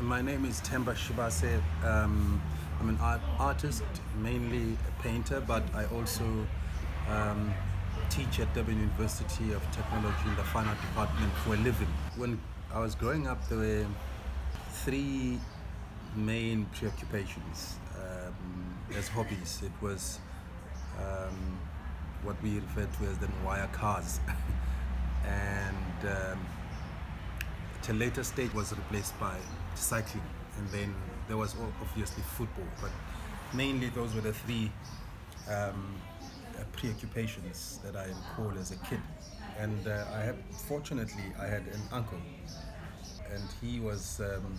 my name is Themba Shibase. Um, I'm an art artist, mainly a painter, but I also um, teach at Durban University of Technology in the fine art department for a living. When I was growing up, there were three main preoccupations um, as hobbies. It was um, what we refer to as the wire cars. and um, at a later stage was replaced by cycling. And then there was obviously football but mainly those were the three um, uh, preoccupations that I recall as a kid. And uh, I fortunately I had an uncle. And he was um,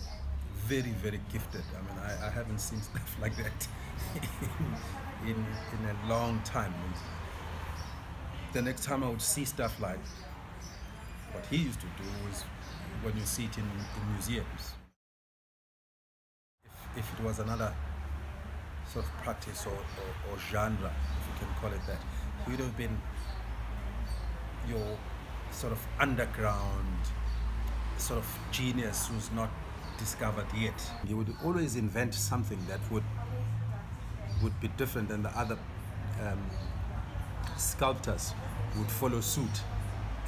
very very gifted. I mean I, I haven't seen stuff like that in, in, in a long time. And the next time I would see stuff like what he used to do was when you see it in, in museums. If, if, it was another sort of practice or, or, or, genre, if you can call it that, would have been your sort of underground sort of genius who's not discovered yet. He would always invent something that would would be different than the other um, sculptors would follow suit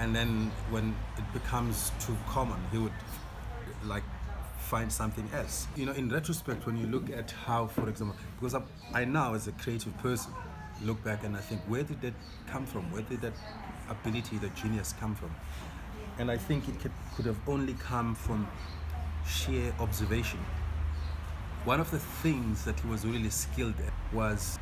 and then when it becomes too common he would like find something else. You know in retrospect when you look at how for example because I, I now as a creative person look back and I think where did that come from? Where did that ability the genius come from? And I think it could, could have only come from sheer observation. One of the things that he was really skilled at was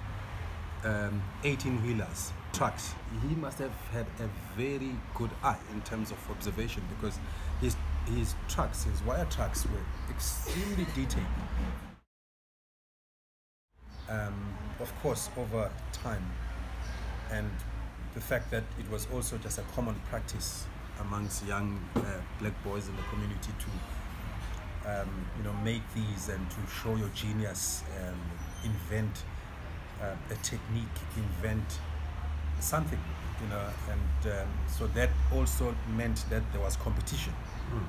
um, 18 wheelers trucks. He must have had a very good eye in terms of observation because his his trucks, his wire trucks, were extremely detailed. Um, of course, over time, and the fact that it was also just a common practice amongst young uh, black boys in the community to, um, you know, make these and to show your genius, um, invent a technique, invent something, you know, and um, so that also meant that there was competition. Mm.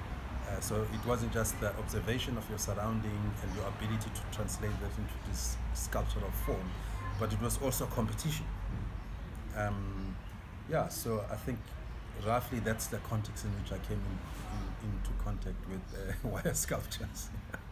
Uh, so it wasn't just the observation of your surrounding and your ability to translate that into this sculptural form, but it was also competition. Um, yeah, so I think roughly that's the context in which I came in, in, into contact with uh, wire sculptures.